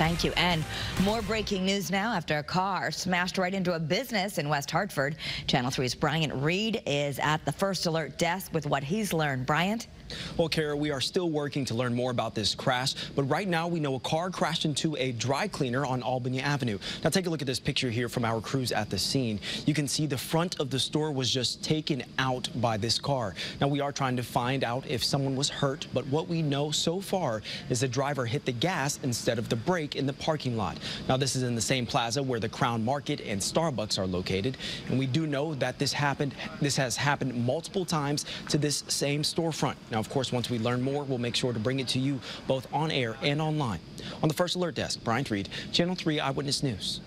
Thank you. And more breaking news now after a car smashed right into a business in West Hartford. Channel 3's Bryant Reed is at the First Alert desk with what he's learned. Bryant? Well, Kara, we are still working to learn more about this crash, but right now we know a car crashed into a dry cleaner on Albany Avenue. Now take a look at this picture here from our crews at the scene. You can see the front of the store was just taken out by this car. Now we are trying to find out if someone was hurt, but what we know so far is the driver hit the gas instead of the brake in the parking lot. Now this is in the same plaza where the Crown Market and Starbucks are located, and we do know that this happened. This has happened multiple times to this same storefront. Now of course, once we learn more, we'll make sure to bring it to you both on air and online. On the First Alert Desk, Bryant Reed, Channel 3 Eyewitness News.